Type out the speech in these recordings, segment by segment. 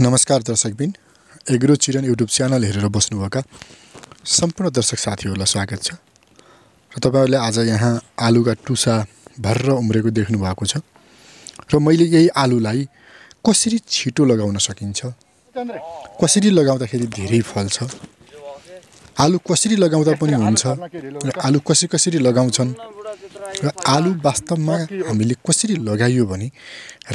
नमस्कार दर्शकबिन agro Chiran YouTube channel हेरेर बस्नुभएका सम्पूर्ण दर्शक साथीहरूलाई स्वागत छ। र तपाईँहरूले आज यहाँ आलुका टुसा भर्र उम्रेको देख्नु भएको छ। र मैले यही आलुलाई कसरी छिटो लगाउन सकिन्छ? कसरी लगाउँदाखेरि धेरै फल्छ आलु कसरी लगाउँदा पनि हुन्छ? र आलु कसरी कसरी लगाउँछन्? र आलु वास्तवमा हामीले कसरी लगाइयो भने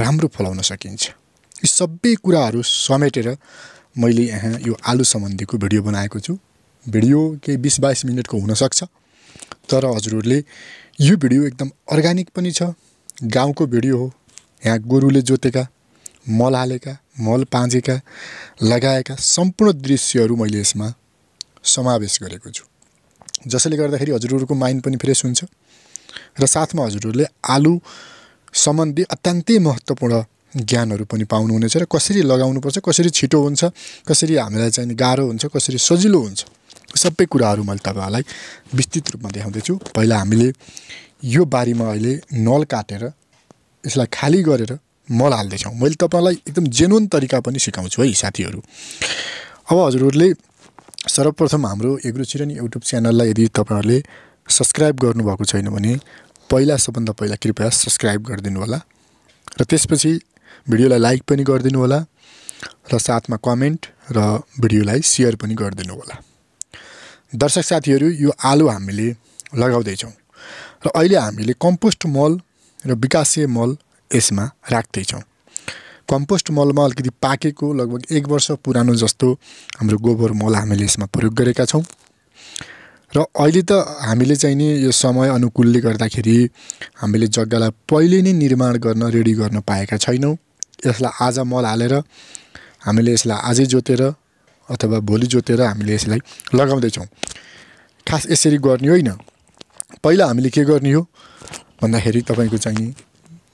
राम्रो फलाउन सकिन्छ? यी सबै कुराहरू समेटेर मैले यहाँ यो आलु सम्बन्धीको भिडियो बनाएको छु। भिडियो केही बिस बाइस मिनटको हुनसक्छ। तर हजुरहरूले यो भिडियो एकदम अर्ग्यानिक पनि छ। गाउँको भिडियो हो। यहाँ गोरुले जोतेका मल हालेका मल पाँजेका लगाएका सम्पूर्ण दृश्यहरू मैले यसमा समावेश गरेको छु। जसले गर्दाखेरि हजुरहरूको माइन्ड पनि फ्रेस हुन्छ। र साथमा हजुरहरूले आलु सम्बन्धी अत्यन्तै महत्त्वपूर्ण ज्ञानहरू पनि पाउनुहुनेछ र कसरी लगाउनुपर्छ कसरी छिटो हुन्छ कसरी हामीलाई चाहिँ गाह्रो हुन्छ कसरी सजिलो हुन्छ सबै कुराहरू मैले तपाईँहरूलाई विस्तृत रूपमा देखाउँदैछु। पहिला हामीले यो बारीमा अहिले नल काटेर यसलाई खाली गरेर मल हाल्दैछौँ। मैले तपाईँलाई एकदम जेनुन तरिका पनि सिकाउँछु है साथीहरू। अब हजुरहरूले सर्वप्रथम हाम्रो एग्रो चिरन युट्युब च्यानललाई यदि तपाईँहरूले सब्सक्राइब गर्नुभएको छैन भने पहिला सबभन्दा पहिला कृपया सब्सक्राइब गरिदिनु होला र त्यसपछि भिडियोलाई लाइक पनि गरिदिनु होला र साथमा कमेन्ट र भिडियोलाई सेयर पनि गरिदिनु होला। दर्शक साथीहरू यो आलु हामीले लगाउँदैछौँ र अहिले हामीले कम्पोस्ट मल र विकासीय मल यसमा राख्दैछौँ। कम्पोस्ट मलमा अलिकति पाकेको लगभग एक वर्ष पुरानो जस्तो हाम्रो गोबर मल हामीले यसमा प्रयोग गरेका छौँ। र अहिले त हामीले चाहिँ नि यो समय अनुकूलले गर्दाखेरि हामीले जग्गालाई पहिले नै निर्माण गर्न रेडी गर्न पाएका छैनौँ। यसलाई आज मल हालेर हामीले यसलाई आजै जोतेर अथवा भोलि जोतेर हामीले यसलाई लगाउँदैछौँ। खास यसरी गर्ने होइन। पहिला हामीले के गर्ने हो? भन्दाखेरि तपाईँको चाहिँ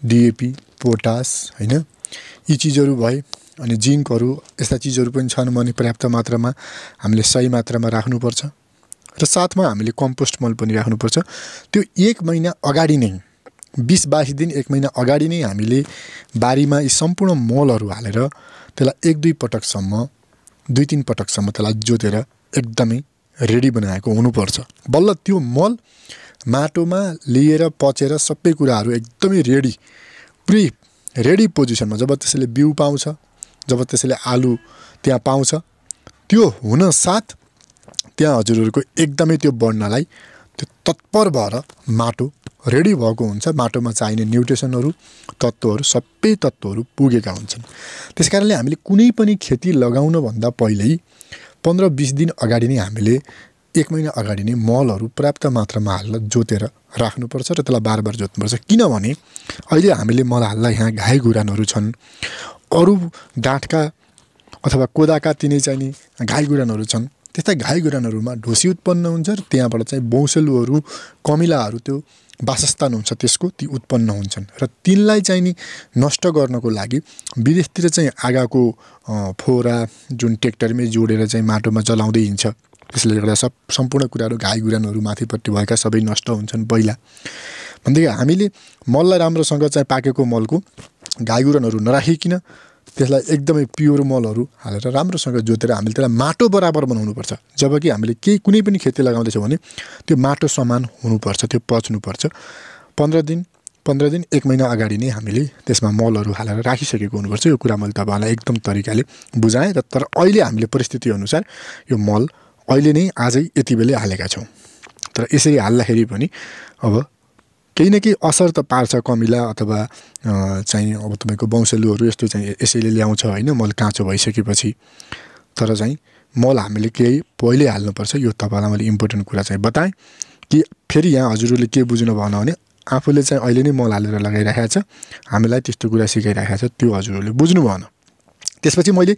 डिएपी पोटास होइन यी चिजहरू भए अनि जिङ्कहरू यस्ता चिजहरू पनि छन् भने पर्याप्त मात्रामा हामीले सही मात्रामा राख्नुपर्छ। र साथमा हामीले कम्पोस्ट मल पनि राख्नुपर्छ। त्यो एक महिना अगाडि नै बिस बाइस दिन एक महिना अगाडि नै हामीले बारीमा यी सम्पूर्ण मलहरू हालेर त्यसलाई एक दुई पटकसम्म दुई तिन पटकसम्म त्यसलाई जोतेर एकदमै रेडी बनाएको हुनुपर्छ। बल्ल त्यो मल माटोमा लिएर पचेर सबै कुराहरू एकदमै रेडी पुरै रेडी पोजिसनमा जब त्यसैले बिउ पाउँछ जब त्यसैले आलु त्यहाँ पाउँछ त्यो हुन साथ त्यहाँ हजुरहरूको एकदमै त्यो बढ्नलाई त्यो तत्पर भएर माटो रेडी भएको हुन्छ। माटोमा चाहिने न्युट्रिसनहरू तत्त्वहरू सबै तत्त्वहरू पुगेका हुन्छन्। त्यस कारणले हामीले कुनै पनि खेती लगाउनभन्दा पहिल्यै पन्ध्र बिस दिन अगाडि नै हामीले एक महिना अगाडि नै मलहरू पर्याप्त मात्रामा हालेर जोतेर राख्नुपर्छ र त्यसलाई बार बार जोत्नुपर्छ। किनभने अहिले हामीले मल हाल्दा यहाँ घाइ गुरानहरू छन्। अरू डाँठका अथवा कोदाका तिनै चाहिने घाइ गुरानहरू छन्। त्यस्ता घाइ गुरानहरूमा ढुसी उत्पन्न हुन्छ र त्यहाँबाट चाहिँ बौसेलुहरू कमिलाहरू त्यो वासस्थान हुन्छ त्यसको ती उत्पन्न हुन्छन्। र तिनलाई चाहिँ नि नष्ट गर्नको लागि विदेशतिर चाहिँ आगाको फोरा जुन ट्र्याक्टरमै जोडेर चाहिँ माटोमा चलाउँदै हिँड्छ त्यसले गर्दा सब सम्पूर्ण कुराहरू गाई गुरानहरू माथिपट्टि भएका सबै नष्ट हुन्छन् पहिला। भनेदेखि हामीले मललाई राम्रोसँग चाहिँ पाकेको मलको गाई गुरानहरू नराखिकन त्यसलाई एकदमै प्योर मलहरू हालेर राम्रोसँग जोतेर हामीले त्यसलाई माटो बराबर बनाउनुपर्छ। जब कि हामीले केही कुनै पनि खेती लगाउँदैछौँ भने त्यो माटो समान हुनुपर्छ त्यो पच्नुपर्छ। पन्ध्र दिन पन्ध्र दिन एक महिना अगाडि नै हामीले त्यसमा मलहरू हालेर राखिसकेको हुनुपर्छ। यो कुरा मैले तपाईँलाई एकदम तरिकाले बुझाएँ र तर अहिले हामीले परिस्थिति अनुसार यो मल अहिले नै आजै यति बेलै हालेका छौँ। तर यसरी हाल्दाखेरि पनि अब केही न केही असर त पार्छ कमिला अथवा चाहिँ अब तपाईँको बौँसेलुहरू यस्तो चाहिँ यसैले ल्याउँछ होइन मल काँचो भइसकेपछि। तर चाहिँ मल हामीले केही पहिल्यै हाल्नुपर्छ यो तपाईँलाई मैले इम्पोर्टेन्ट कुरा चाहिँ बताएँ कि फेरि यहाँ हजुरहरूले के बुझ्नु भएन भने आफूले चाहिँ अहिले नै मल हालेर लगाइरहेको छ हामीलाई त्यस्तो कुरा सिकाइरहेको छ त्यो हजुरहरूले बुझ्नु भएन। त्यसपछि मैले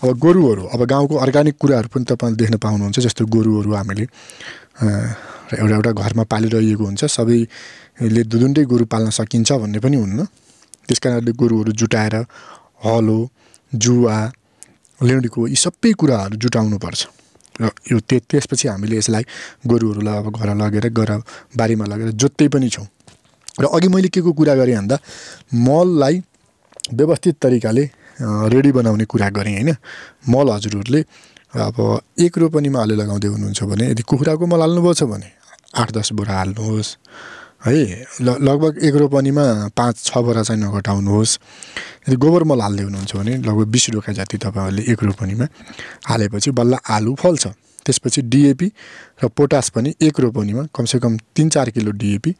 अब गोरुहरू अब गाउँको अर्ग्यानिक कुराहरू पनि तपाईँले देख्न पाउनुहुन्छ जस्तो गोरुहरू हामीले एउटा एउटा घरमा पालिरहेको हुन्छ सबैले दुधुन्डै गोरु पाल्न सकिन्छ भन्ने पनि हुन्न। त्यस कारणले गोरुहरू जुटाएर हलो जुवा ल्याउडीको यी सबै कुराहरू जुटाउनुपर्छ र यो त्यसपछि हामीले यसलाई गोरुहरूलाई अब घर लगेर घर बारीमा लगेर जोत्दै पनि छौँ। र अघि मैले के को कुरा गरेँ भन्दा मललाई व्यवस्थित तरिकाले रेडी बनाउने कुरा गरेँ होइन। मल हजुरहरूले अब एक रोपनीमा अलि लगाउँदै हुनुहुन्छ भने यदि कुखुराको मल हाल्नुभएको छ भने आठ दस बोरा हाल्नुहोस्। है ल लगभग एक रोपनीमा पाँच छ बोरा चाहिँ नघटाउनुहोस् यदि गोबर मल हाल्दै हुनुहुन्छ भने लगभग बिस रोका जति तपाईँहरूले एक रोपनीमा हालेपछि बल्ल आलु फल्छ। त्यसपछि डिएपी र पोटास पनि एक रोपनीमा कमसेकम तिन चार किलो डिएपी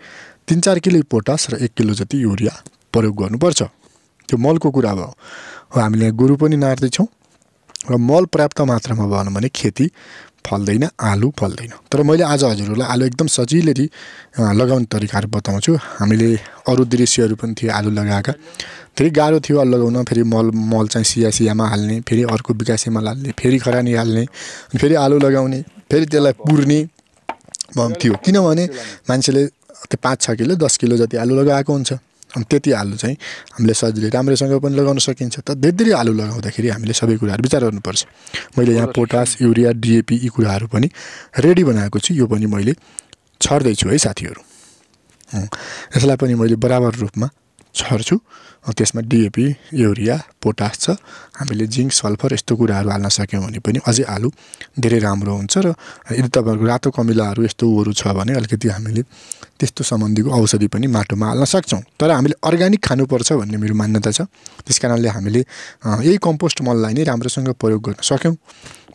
तिन चार किलो पोटास र एक किलो जति युरिया प्रयोग गर्नुपर्छ। त्यो मलको कुरा भयो। हामीले गोरु पनि नार्दैछौँ। र मल पर्याप्त मात्रामा भएन भने खेती फल्दैन आलु फल्दैन। तर मैले आज हजुरहरूलाई आलु एकदम सजिलै लगाउने तरिकाहरू बताउँछु। हामीले अरू दृश्यहरू पनि थियो आलु लगाएका। फेरि गाह्रो थियो लगाउन फेरि मल मल चाहिँ सिया सियामा हाल्ने फेरि अर्को बिकासेमा हाल्ने फेरि खरानी हाल्ने फेरि आलु लगाउने फेरि त्यसलाई पुर्ने थियो। किनभने मान्छेले त्यो पाँच छ किलो दस किलो जति आलु लगाएको हुन्छ। अनि त्यति आलु चाहिँ हामीले सजिलै राम्रोसँग पनि लगाउन सकिन्छ। त धेरै धेरै आलु लगाउँदाखेरि हामीले सबै कुराहरू विचार गर्नुपर्छ। मैले यहाँ पोटास युरिया डिएपी यी कुराहरू पनि रेडी बनाएको छु। यो पनि मैले छर्दैछु है साथीहरू। यसलाई पनि मैले बराबर रूपमा छर्छु त्यसमा डिएपी युरिया पोटास छ। हामीले जिङ्क सल्फर यस्तो कुराहरू हाल्न सक्यौँ भने पनि अझै आलु धेरै राम्रो हुन्छ र यदि तपाईँहरूको रातो कमिलाहरू यस्तो उहरू छ भने अलिकति हामीले त्यस्तो सम्बन्धीको औषधि पनि माटोमा हाल्न सक्छौँ। तर हामीले अर्ग्यानिक खानुपर्छ भन्ने मेरो मान्यता छ। त्यस कारणले हामीले यही कम्पोस्ट मललाई नै राम्रोसँग प्रयोग गर्न सक्यौँ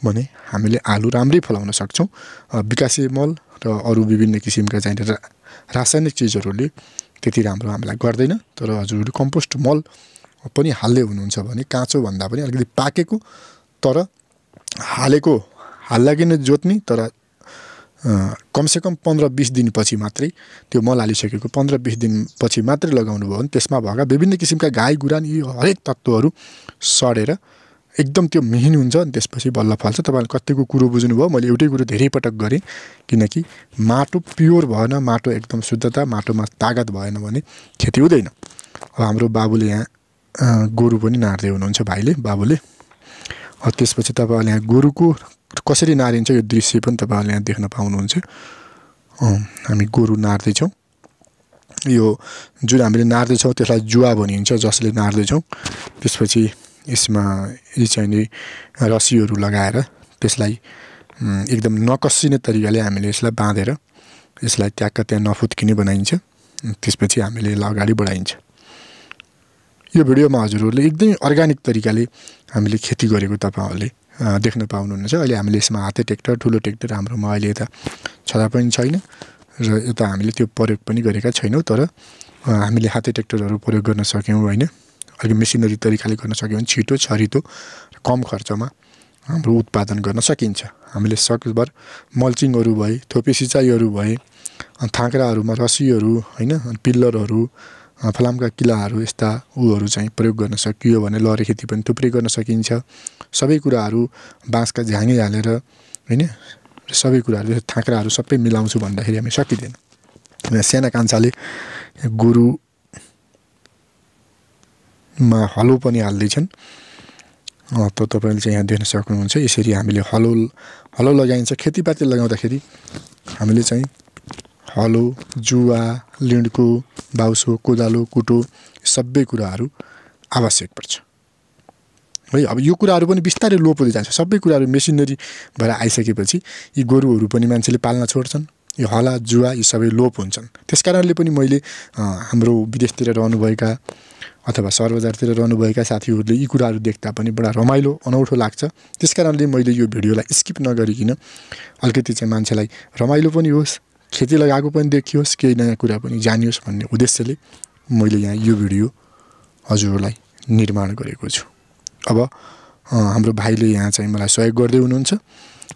भने हामीले आलु राम्रै फलाउन सक्छौँ। विकासे मल र अरू विभिन्न किसिमका चाहिने रासायनिक चिजहरूले त्यति राम्रो हामीलाई गर्दैन तर हजुरहरू कम्पोस्ट मल पनि हाल्दै हुनुहुन्छ भने काँचो भन्दा पनि अलिकति पाकेको तर हालेको हाल्ला किन जोत्ने तर कमसेकम पन्ध्र बिस दिनपछि मात्रै त्यो मल हालिसकेको पन्ध्र बिस दिनपछि मात्रै लगाउनु भयो भने त्यसमा भएका विभिन्न किसिमका गाई गुरान यी हरेक तत्त्वहरू सडेर एकदम त्यो मिहिन हुन्छ अनि त्यसपछि बल्ल फल्छ। तपाईँले कतिको कुरो बुझ्नुभयो मैले एउटै कुरो धेरै पटक गरेँ किनकि माटो प्योर भएन माटो एकदम शुद्धता माटोमा तागत भएन भने खेती हुँदैन। अब हाम्रो बाबुले यहाँ गोरु पनि नार्दै हुनुहुन्छ भाइले बाबुले। त्यसपछि तपाईँहरूले यहाँ गोरुको कसरी नारिन्छ यो दृश्य पनि तपाईँहरूले यहाँ देख्न पाउनुहुन्छ। हामी गोरु नार्दैछौँ। यो जुन हामीले नार्दैछौँ त्यसलाई जुवा भनिन्छ जसले नार्दैछौँ। त्यसपछि यसमा यी चाहिँ नि रस्सीहरू लगाएर त्यसलाई एकदम नकसिने तरिकाले हामीले यसलाई बाँधेर यसलाई ट्याक्क त्यहाँ नफुत्किने बनाइन्छ। त्यसपछि हामीले यसलाई अगाडि बढाइन्छ। यो भिडियोमा हजुरहरूले एकदमै अर्ग्यानिक तरिकाले हामीले खेती गरेको तपाईँहरूले देख्न पाउनुहुनेछ। अहिले हामीले यसमा हाते ट्र्याक्टर ठुलो ट्र्याक्टर हाम्रोमा अहिले यता छँदा पनि छैन र यता हामीले त्यो प्रयोग पनि गरेका छैनौँ तर हामीले हाते ट्र्याक्टरहरू प्रयोग गर्न सक्यौँ होइन? अलिक मेसिनरी तरिकाले गर्न सक्यो भने छिटो छरितो कम खर्चमा हाम्रो उत्पादन गर्न सकिन्छ। हामीले सकभर मल्चिङहरू भए थोपे सिँचाइहरू भए थाङ्क्राहरूमा रसीहरू होइन पिल्लरहरू फलामका किलाहरू यस्ता उहरू चाहिँ प्रयोग गर्न सकियो भने लहरे खेती पनि थुप्रै गर्न सकिन्छ। सबै कुराहरू बाँसका झ्याङ्गे हालेर होइन सबै कुराहरू थाङ्क्राहरू सबै मिलाउँछु भन्दाखेरि हामी सकिँदैन। साना कान्छाले गोरु मा हलो पनि हाल्दैछन्। त तपाईँले चाहिँ यहाँ देख्न सक्नुहुन्छ यसरी हामीले हलो हलो लगाइन्छ। खेतीपाती लगाउँदाखेरि हामीले चाहिँ हलो जुवा लिँडको बाउसो कोदालो कुटो सबै कुराहरू आवश्यक पर्छ। है अब यो कुराहरू पनि बिस्तारै लोप हुँदै जान्छ। सबै कुराहरू मेसिनरी भएर आइसकेपछि यी गोरुहरू पनि मान्छेले पाल्न छोड्छन्। यो हला जुवा यी सबै लोप हुन्छन्। त्यस कारणले पनि मैले हाम्रो विदेशतिर रहनुभएका अथवा सहर बजारतिर रहनुभएका साथीहरूले यी कुराहरू देख्दा पनि बडा रमाइलो अनौठो लाग्छ। त्यस कारणले मैले यो भिडियोलाई स्किप नगरिकन अलिकति चाहिँ मान्छेलाई रमाइलो पनि होस् खेती लगाएको पनि देखियोस् केही नयाँ कुरा पनि जानियोस् भन्ने उद्देश्यले मैले यहाँ यो भिडियो हजुरहरूलाई निर्माण गरेको छु। अब हाम्रो भाइले यहाँ चाहिँ मलाई सहयोग गर्दै हुनुहुन्छ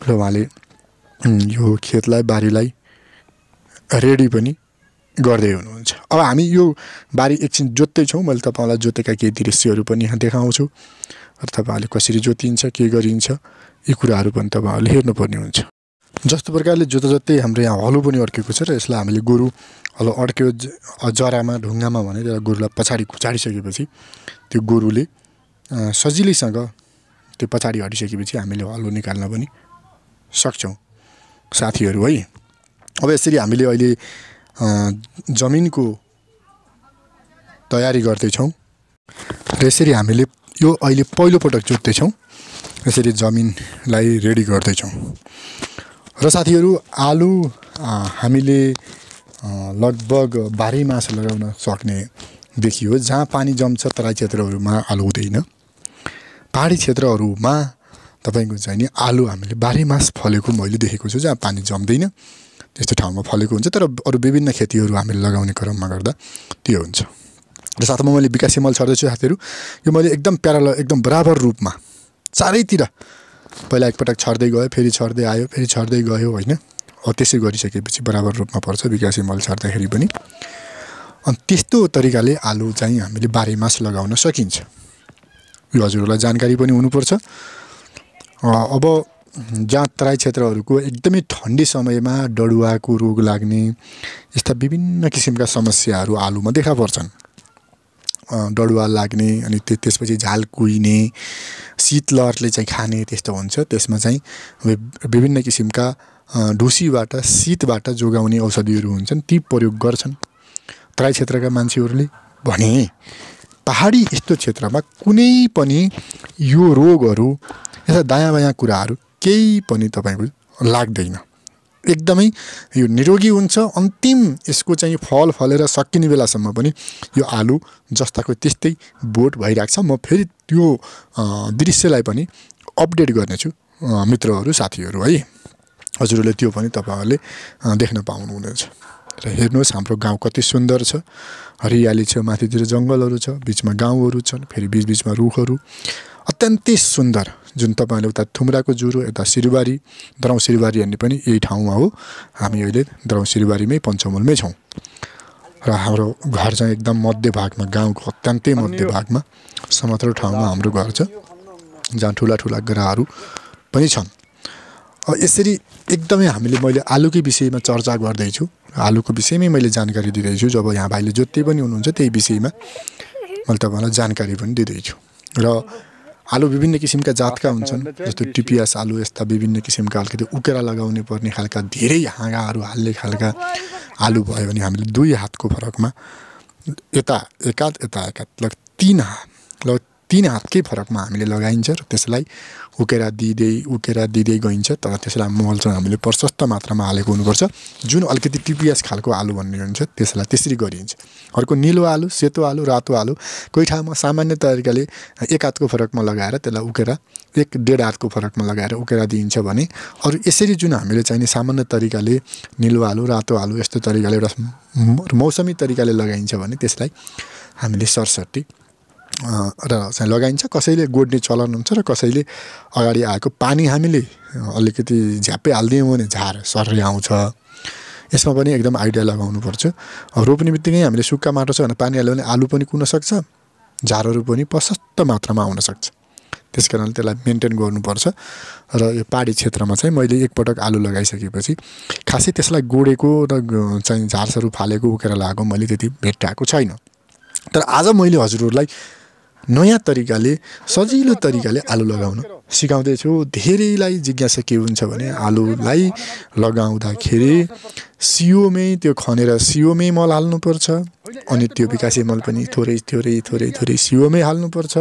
र उहाँले यो खेतलाई बारीलाई रेडी पनि गर्दै हुनुहुन्छ। अब हामी यो बारी एकछिन जोत्दैछौँ मैले तपाईँलाई जोतेका केही दृश्यहरू पनि यहाँ देखाउँछु। र तपाईँहरूले कसरी जोतिन्छ के गरिन्छ यी कुराहरू पनि तपाईँहरूले हेर्नुपर्ने हुन्छ। जस्तो प्रकारले जोता जोत्दै हाम्रो यहाँ हलो पनि अड्केको छ र यसलाई हामीले गोरु हलो अड्क्यो जरामा ढुङ्गामा भने त्यसलाई गोरुलाई पछाडि खुचाडिसकेपछि त्यो गोरुले सजिलैसँग त्यो पछाडि हटिसकेपछि हामीले हलो निकाल्न पनि सक्छौँ। साथीहरू है अब यसरी हामीले अहिले जमिनको तयारी गर्दैछौँ र यसरी हामीले यो अहिले पहिलोपटक जोत्दैछौँ। यसरी जमिनलाई रेडी गर्दैछौँ। र साथीहरू आलु हामीले लगभग बाह्रै मास लगाउन सक्ने देखियो। जहाँ पानी जम्छ तराई क्षेत्रहरूमा आलु हुँदैन। पाहाडी क्षेत्रहरूमा तपाईँको चाहिँ नि आलु हामीले बाह्रै मास फलेको मैले देखेको छु जहाँ पानी जम्दैन। त्यस्तो ठाउँमा फलेको हुन्छ तर अरू विभिन्न खेतीहरू हामीले लगाउने क्रममा गर्दा त्यो हुन्छ। र साथमा मैले विकासे मल छर्दैछु साथीहरू यो मैले एकदम प्यारल एकदम बराबर रूपमा चारैतिर पहिला एकपटक छर्दै गयो फेरि छर्दै आयो फेरि छर्दै गयो होइन? अब त्यसै गरिसकेपछि बराबर रूपमा पर्छ विकासे मल छर्दाखेरि पनि। अनि त्यस्तो तरिकाले आलु चाहिँ हामीले बाह्रै मास लगाउन सकिन्छ। यो हजुरहरूलाई जानकारी पनि हुनुपर्छ। अब जहाँ तराई क्षेत्रहरूको एकदमै ठन्डी समयमा डडुवाको रोग लाग्ने यस्ता विभिन्न किसिमका समस्याहरू आलुमा देखा पर्छन्। डडुवा लाग्ने अनि त्यो त्यसपछि झाल कुहिने शीतलहरले चाहिँ खाने त्यस्तो हुन्छ। त्यसमा चाहिँ विभिन्न किसिमका ढुसीबाट शीतबाट जोगाउने औषधिहरू हुन्छन्। ती प्रयोग गर्छन्। तराई क्षेत्रका मान्छेहरूले भने पहाडी यस्तो क्षेत्रमा कुनै पनि यो रोगहरू यस्ता दायाँ बायाँ कुराहरू केही पनि तपाईँको लाग्दैन। एकदमै यो निरोगी हुन्छ। अन्तिम यसको चाहिँ फल फलेर सकिने बेलासम्म पनि यो आलु जस्ताको त्यस्तै बोट भइरहेको छ। म फेरि त्यो दृश्यलाई पनि अपडेट गर्नेछु मित्रहरू साथीहरू है। हजुरहरूले त्यो पनि तपाईँहरूले देख्न पाउनुहुनेछ। र हेर्नुहोस् हाम्रो गाउँ कति सुन्दर छ। हरियाली छ माथितिर जङ्गलहरू छ बिचमा गाउँहरू छन् फेरि बिचबिचमा रुखहरू। अत्यन्तै सुन्दर। जुन तपाईँहरूले उता थुम्राको जुरो यता सिरुबारी दराउँ सिरुबारी भन्ने पनि यही ठाउँमा हो। हामी अहिले दराउँ सिरुबारीमै पञ्चमुलमै छौँ। र हाम्रो घर चाहिँ एकदम मध्य भागमा गाउँको अत्यन्तै मध्य भागमा समत्र ठाउँमा हाम्रो घर छ जहाँ ठुला ठुला ग्राहहरू पनि छन्। यसरी एकदमै हामीले मैले आलुकै विषयमा चर्चा गर्दैछु। आलुको विषयमै मैले जानकारी दिँदैछु। जब यहाँ भाइले जोत्तै पनि हुनुहुन्छ त्यही विषयमा मैले तपाईँलाई जानकारी पनि दिँदैछु। र आलु विभिन्न किसिमका जातका हुन्छन् जस्तो टिपिएस आलु यस्ता विभिन्न किसिमका अलिकति उकेरा लगाउने पर्ने खालका धेरै हाँगाहरू हाल्ने खालका आलु भयो भने हामीले दुई हातको फरकमा यता एकाध यता एकाध ल तिन हात ल तिन हातकै फरकमा हामीले लगाइन्छ र त्यसलाई उकेरा दिँदै उकेरा दिँदै गइन्छ तर त्यसलाई मल चाहिँ हामीले प्रशस्त मात्रामा हालेको हुनुपर्छ। जुन अलिकति टिपिएस खालको आलु भन्ने हुन्छ त्यसलाई त्यसरी गरिन्छ। अर्को निलो आलु सेतो आलु रातो आलु कोही ठाउँमा सामान्य तरिकाले एक हातको फरकमा लगाएर त्यसलाई उकेरा एक डेढ हातको फरकमा लगाएर उकेरा दिइन्छ भने अरू यसरी जुन हामीले चाहिने सामान्य तरिकाले निलो आलु रातो आलु यस्तो तरिकाले एउटा मौसमी तरिकाले लगाइन्छ भने त्यसलाई हामीले सरसट्टी र चाहिँ लगाइन्छ कसैले गोड्ने चलन हुन्छ र कसैले अगाडि आएको पानी हामीले अलिकति झ्याप्पै हालिदियौँ भने झार सर्रै आउँछ। यसमा पनि एकदम आइडिया लगाउनुपर्छ रोप्ने बित्तिकै हामीले सुक्खा माटो छ भने पानी हाल्यो भने आलु पनि कुन सक्छ? झारहरू पनि प्रशस्त मात्रामा आउन सक्छ। त्यस कारणले त्यसलाई मेन्टेन गर्नुपर्छ। र यो पहाडी क्षेत्रमा चाहिँ मैले एकपटक आलु लगाइसकेपछि खासै त्यसलाई गोडेको र चाहिँ झारसहरू फालेको उकेर लगाएको मैले त्यति भेट्टाएको छैन। तर आज मैले हजुरहरूलाई नयाँ तरिकाले सजिलो तरिकाले आलु लगाउन। सिकाउँदैछु धेरैलाई जिज्ञासा के हुन्छ भने आलुलाई लगाउँदाखेरि सियोमै त्यो खनेर सियोमै मल हाल्नुपर्छ। अनि त्यो विकासे मल पनि थोरै थोरै थोरै थोरै सियोमै हाल्नुपर्छ।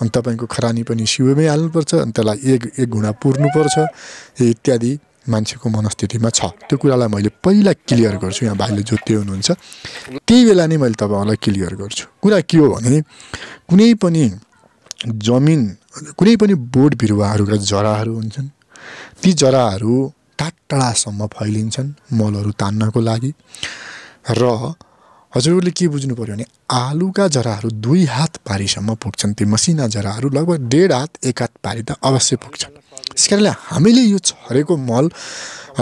अनि तपाईँको खरानी पनि सियोमै हाल्नुपर्छ। अनि त्यसलाई एक एक घुँडा पुर्नुपर्छ। इत्यादि। मान्छेको मनस्थितिमा छ। त्यो कुरालाई मैले पहिला क्लियर गर्छु यहाँ भाइले जोत्दै हुनुहुन्छ। त्यही बेला नै मैले तपाईँहरूलाई क्लियर गर्छु। कुरा के हो भने कुनै पनि जमिन कुनै पनि बोट बिरुवाहरूका जराहरू हुन्छन्। ती जराहरू टाढासम्म फैलिन्छन् मलहरू तान्नको लागि। र हजुरहरूले के बुझ्नु पऱ्यो भने आलुका जराहरू दुई हात पारीसम्म पुग्छन्। ती मसिना जराहरू लगभग डेढ हात एक हात पारी त अवश्य पुग्छन्। त्यस कारणले हामीले यो छरेको मल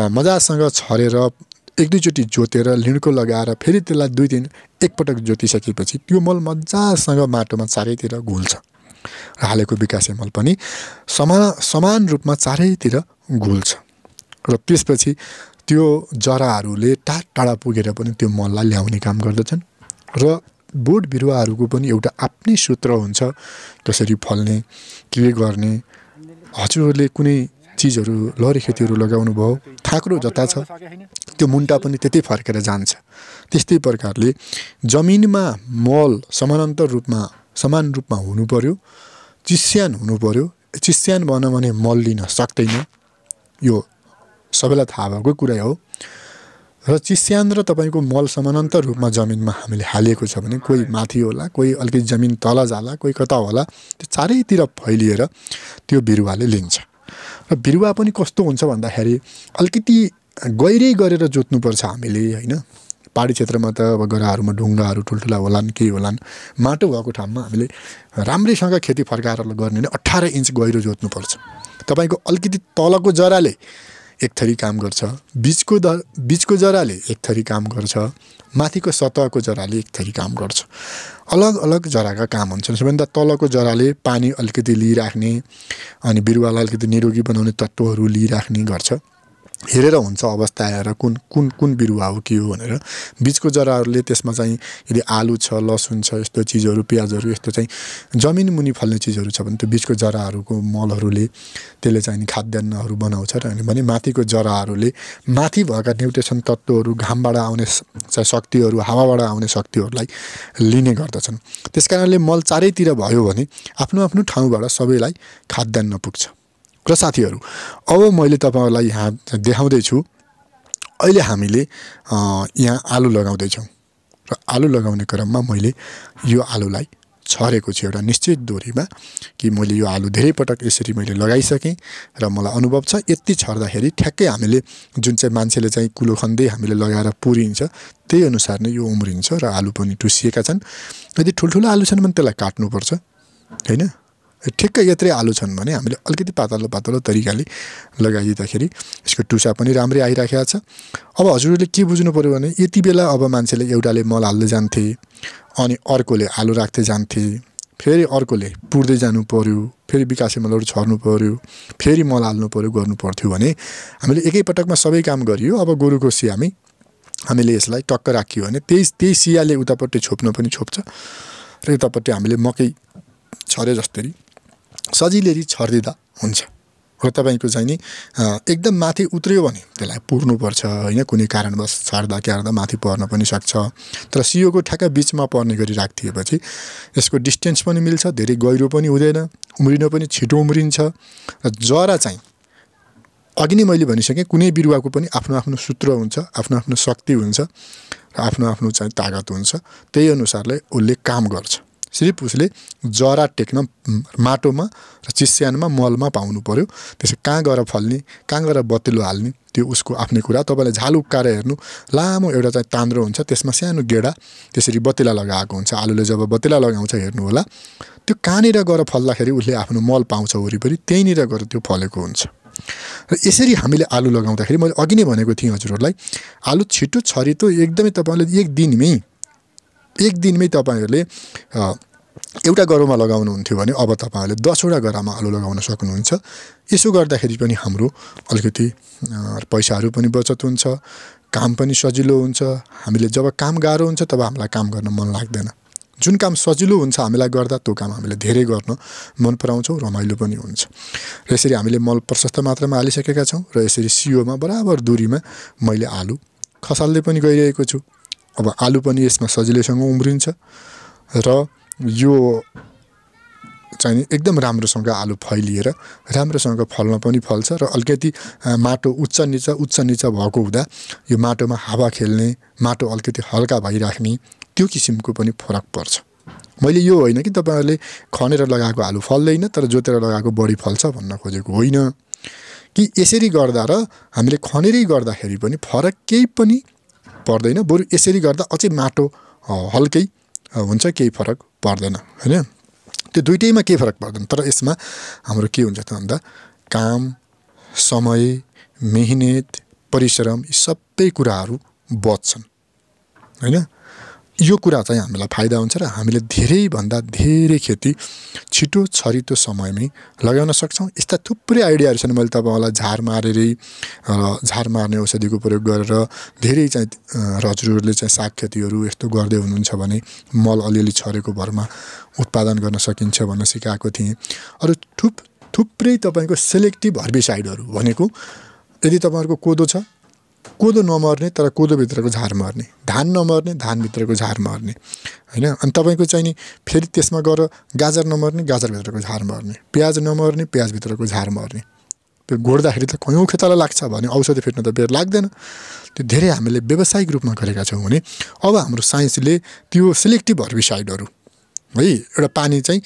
मजासँग छरेर एक दुईचोटि जोतेर लिँडको लगाएर फेरि त्यसलाई दुई दिन एकपटक जोतिसकेपछि त्यो मल मजासँग माटोमा चारैतिर घुल्छ र हालेको विकासे मल पनि समा समान रूपमा चारैतिर घुल्छ र त्यसपछि त्यो जराहरूले टाढा टाढा पुगेर पनि त्यो मललाई ल्याउने काम गर्दछन् र बोट बिरुवाहरूको पनि एउटा आफ्नै सूत्र हुन्छ कसरी फल्ने के गर्ने हजुरहरूले कुनै चिजहरू लहरी खेतीहरू लगाउनु भयो थाक्रो जता छ त्यो मुन्टा पनि त्यतै फर्केर जान्छ। त्यस्तै प्रकारले जमिनमा मल समानान्तर रूपमा समान रूपमा हुनु पऱ्यो चिस्यान हुनु पऱ्यो चिस्यान भन भने मल लिन सक्दैन। यो सबैलाई थाहा भएको कुरै हो। र चिस्यान र तपाईँको मल समानान्तर रूपमा जमिनमा हामीले हालिएको छ भने कोही माथि होला कोही अलिकति जमिन तल जाला कोही कता होला त्यो चारैतिर फैलिएर त्यो बिरुवाले लिन्छ। र बिरुवा पनि कस्तो हुन्छ भन्दाखेरि अलिकति गहिरै गरेर जोत्नुपर्छ हामीले होइन? पहाडी क्षेत्रमा त अब गराहरूमा ढुङ्गाहरू ठुल्ठुला होलान् केही होलान् माटो भएको ठाउँमा हामीले राम्रैसँग खेती फर्काएर गर्ने भने अठार इन्च गहिरो जोत्नुपर्छ। तपाईँको अलिकति तलको जराले एक थरी काम गर्छ। बिचको द बिचको जराले एक थरी काम गर्छ। माथिको सतहको जराले एक थरी काम गर्छ। अलग अलग जराका काम हुन्छन्। सबैभन्दा तलको जराले पानी अलिकति लिइराख्ने अनि बिरुवालाई अलिकति निरोगी बनाउने तत्त्वहरू लिइराख्ने गर्छ। हेरेर हुन्छ अवस्था आएर कुन कुन कुन बिरुवा हो के हो भनेर। बिचको जराहरूले त्यसमा चाहिँ यदि आलु छ लसुन छ यस्तो चिजहरू प्याजहरू यस्तो चाहिँ जमिन मुनि फल्ने चिजहरू छ भने त्यो बिचको जराहरूको मलहरूले त्यसले चाहिँ खाद्यान्नहरू बनाउँछ र भने माथिको जराहरूले माथि भएका न्युट्रिसन तत्त्वहरू घामबाट आउने शक्तिहरू हावाबाट आउने शक्तिहरूलाई लिने गर्दछन्। त्यस मल चारैतिर भयो भने आफ्नो आफ्नो ठाउँबाट सबैलाई खाद्यान्न पुग्छ। र साथीहरू अब मैले तपाईँहरूलाई यहाँ देखाउँदैछु अहिले हामीले यहाँ आलु लगाउँदैछौँ। र आलु लगाउने क्रममा मैले यो आलुलाई छरेको छु एउटा निश्चित दोरीमा कि मैले यो आलु धेरै पटक यसरी मैले लगाइसकेँ र मलाई अनुभव छ। यति छर्दाखेरि ठ्याक्कै हामीले जुन चाहिँ मान्छेले चाहिँ कुलो खन्दै हामीले लगाएर पुरिन्छ त्यही अनुसार नै यो उम्रिन्छ र आलु पनि टुसिएका छन्। यदि ठुल्ठुलो आलु छन् भने त्यसलाई काट्नुपर्छ होइन? ठिक्कै यत्रै आलु छन् भने हामीले अलिकति पातलो पातलो तरिकाले लगाइदिँदाखेरि यसको टुसा पनि राम्रै आइराखेको छ। अब हजुरहरूले के बुझ्नु पऱ्यो भने यति बेला अब मान्छेले एउटाले मल हाल्दै जान्थे अनि अर्कोले आलु राख्दै जान्थे फेरि अर्कोले पुर्दै जानु पऱ्यो फेरि विकासे मलहरू छर्नु पऱ्यो फेरि मल हाल्नु पऱ्यो गर्नु पर्थ्यो भने हामीले एकैपटकमा सबै काम गरियो। अब गोरुको सियामी हामीले यसलाई टक्क राखियो भने त्यही त्यही सियाले उतापट्टि छोप्न पनि छोप्छ र यतापट्टि हामीले मकै छरे जस्तै सजिलै छरिदिँदा हुन्छ। र तपाईँको चाहिँ नि एकदम माथि उत्रियो भने त्यसलाई पुर्नुपर्छ होइन? कुनै कारणवश छाड्दा क्यार्दा माथि पर्न पनि सक्छ। तर सियोको ठ्याक्क बिचमा पर्ने गरी राखिदिएपछि यसको डिस्टेन्स पनि मिल्छ धेरै गहिरो पनि हुँदैन उम्रिन पनि छिटो उम्रिन्छ। र जरा चाहिँ अघि नै मैले भनिसकेँ कुनै बिरुवाको पनि आफ्नो आफ्नो सूत्र हुन्छ आफ्नो आफ्नो शक्ति हुन्छ र आफ्नो आफ्नो चाहिँ तागत हुन्छ। त्यही अनुसारले उसले काम गर्छ। सिर्फ उसले जरा टेक्न माटोमा र चिस्यानमा मलमा पाउनु पऱ्यो त्यसो कहाँ गएर फल्ने कहाँ गएर बत्तिलो हाल्ने त्यो उसको आफ्नै कुरा। तपाईँले झाल उक्काएर हेर्नु लामो एउटा चाहिँ तान्द्रो हुन्छ। त्यसमा सानो गेडा त्यसरी बत्तिला लगाएको हुन्छ। आलुले जब बत्तिला लगाउँछ हेर्नु होला। त्यो कहाँनिर गएर फल्दाखेरि उसले आफ्नो मल पाउँछ वरिपरि त्यहीँनिर गएर त्यो फलेको हुन्छ। र यसरी हामीले आलु लगाउँदाखेरि मैले अघि नै भनेको थिएँ हजुरहरूलाई आलु छिटो छरितो एकदमै तपाईँले एक दिनमै एक दिनमै तपाईँहरूले एउटा गरोमा लगाउनुहुन्थ्यो भने अब तपाईँहरूले दसवटा गरामा आलु लगाउन सक्नुहुन्छ। यसो गर्दाखेरि पनि हाम्रो अलिकति पैसाहरू पनि बचत हुन्छ काम पनि सजिलो हुन्छ। हामीले जब काम गाह्रो हुन्छ तब हामीलाई काम गर्न मन लाग्दैन। जुन काम सजिलो हुन्छ हामीलाई गर्दा त्यो काम हामीले धेरै गर्न मन पराउँछौँ रमाइलो पनि हुन्छ। र यसरी हामीले मल प्रशस्त मात्रामा हालिसकेका छौँ र यसरी सियोमा बराबर दुरीमा मैले आलु खसाल्दै पनि गइरहेको छु। अब आलु पनि यसमा सजिलैसँग उम्रिन्छ र यो चाहिँ एकदम राम्रोसँग आलु फैलिएर राम्रोसँग फल्न पनि फल्छ र अलिकति माटो उच्च निचा उच्च निचा भएको हुँदा यो माटोमा हावा खेल्ने माटो अलिकति हल्का भइराख्ने त्यो किसिमको पनि फरक पर्छ। मैले यो होइन कि तपाईँहरूले खनेर लगाएको आलु फल्दैन तर जोतेर लगाएको बढी फल्छ भन्न खोजेको होइन। कि यसरी गर्दा र हामीले खनेरै गर्दाखेरि पनि फरक केही पनि पर्दैन। बरु यसरी गर्दा अझै माटो हल्कै हुन्छ केही फरक पर्दैन होइन? त्यो दुइटैमा केही फरक पर्दैन तर यसमा हाम्रो के हुन्छ त भन्दा काम समय मेहनत परिश्रम यी सबै कुराहरू बच्छन् होइन? यो कुरा चाहिँ हामीलाई फाइदा हुन्छ र हामीले धेरैभन्दा धेरै खेती छिटो छरितो समयमै लगाउन सक्छौँ। यस्ता थुप्रै आइडियाहरू छन्। मैले तपाईँलाई झार मारेरै झार मार्ने औषधिको प्रयोग गरेर धेरै चाहिँ हजुरहरूले चाहिँ साग खेतीहरू यस्तो गर्दै हुनुहुन्छ भने मल अलिअलि छरेको भरमा उत्पादन गर्न सकिन्छ भन्न सिकाएको थिएँ। अरू थुप थुप्रै तपाईँको सेलेक्टिभ हर्बिसाइडहरू भनेको यदि तपाईँहरूको कोदो छ कोदो नमर्ने तर कोदोभित्रको झार मर्ने। धान नमर्ने धानभित्रको झार मर्ने। होइन? अनि तपाईँको चाहिँ नि फेरि त्यसमा गएर गाजर नमर्ने गाजरभित्रको झार मर्ने। प्याज नमर्ने प्याजभित्रको झार मर्ने। त्यो गोड्दाखेरि त कयौँ खेताला लाग्छ भने औषधि फेर्न त बेर लाग्दैन। त्यो धेरै हामीले व्यावसायिक रूपमा गरेका छौँ भने अब हाम्रो साइन्सले त्यो सेलेक्टिभ हर्बिसाइडहरू है एउटा पानी चाहिँ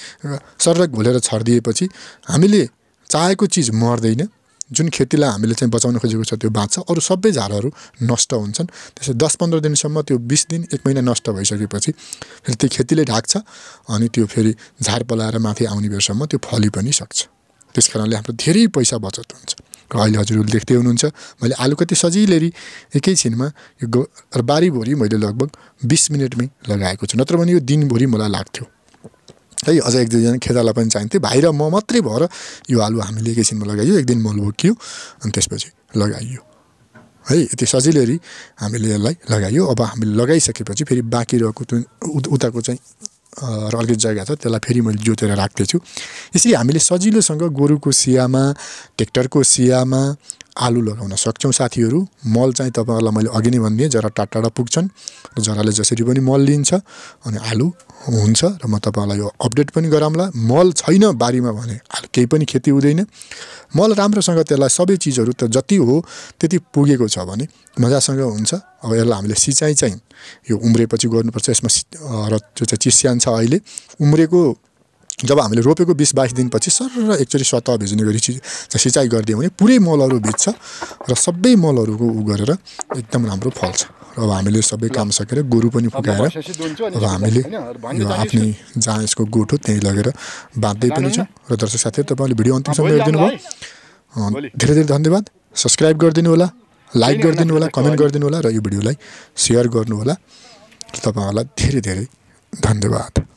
सर घोलेर छरिदिएपछि हामीले चाहेको चिज मर्दैन। जुन खेतीलाई हामीले चाहिँ बचाउन खोजेको छ त्यो बाँच्छ अरू सबै झारहरू नष्ट हुन्छन्। त्यसै दस पन्ध्र दिनसम्म त्यो बिस दिन एक महिना नष्ट भइसकेपछि फेरि त्यो खेतीले ढाक्छ अनि त्यो फेरि झार पलाएर माथि आउने बेरसम्म त्यो फली पनि सक्छ। त्यस कारणले हाम्रो धेरै पैसा बचत हुन्छ। र अहिले हजुरहरूले देख्दै हुनुहुन्छ मैले आलु कति सजिलै एकैछिनमा यो बारीभरि मैले लगभग बिस मिनटमै लगाएको छु। नत्र भने यो दिनभरि मलाई लाग्थ्यो। है अझ एक दुईजना खेताला पनि चाहिन्थ्यो। भाइ र म मात्रै भएर यो आलु हामीले एकैछिनमा लगाइयो एक दिन मल बोकियो अनि त्यसपछि लगाइयो। है यति सजिलै हामीले यसलाई लगाइयो। अब हामीले लगाइसकेपछि फेरि बाँकी रहेको उताको चाहिँ र अलिकति जग्गा छ त्यसलाई फेरि मैले जोतेर राख्दैछु। यसरी हामीले सजिलोसँग गोरुको सियामा ट्र्याक्टरको सियामा आलु लगाउन सक्छौँ साथीहरू। मल चाहिँ तपाईँहरूलाई मैले अघि नै भनिदिएँ जरा टाढा टाढा पुग्छन् र जराले जसरी पनि मल लिन्छ अनि आलु हुन्छ र म तपाईँहरूलाई यो अपडेट पनि गराउँला। मल छैन बारीमा भने केही पनि खेती हुँदैन। मल राम्रोसँग त्यसलाई सबै चिजहरू त जति हो त्यति पुगेको छ भने मजासँग हुन्छ। अब यसलाई हामीले सिँचाइ चाहिँ यो उम्रेपछि गर्नुपर्छ। यसमा र त्यो चाहिँ चिस्यान छ अहिले। उम्रेको जब हामीले रोपेको बिस बाइस दिनपछि सर एकचोटि सतह भिज्ने गरी सिँचाइ गरिदियो भने पुरै मलहरू भिज्छ र सबै मलहरूको उ गरेर एकदम राम्रो फल्छ अब हामीले सबै काम सकेर गोरु पनि फुकाएर अब हामीले यो आफ्नै जहाँ यसको गोठ हो त्यहीँ लगेर बाँध्दै पनि छौँ। र दर्शक साथीहरू तपाईँले भिडियो अन्तिमसम्म हेरिदिनु भयो। धेरै धेरै धन्यवाद। सब्सक्राइब गरिदिनु होला लाइक गरिदिनु होला कमेन्ट गरिदिनु होला र यो भिडियोलाई सेयर गर्नु होला। तपाईँहरूलाई धेरै धेरै धन्यवाद।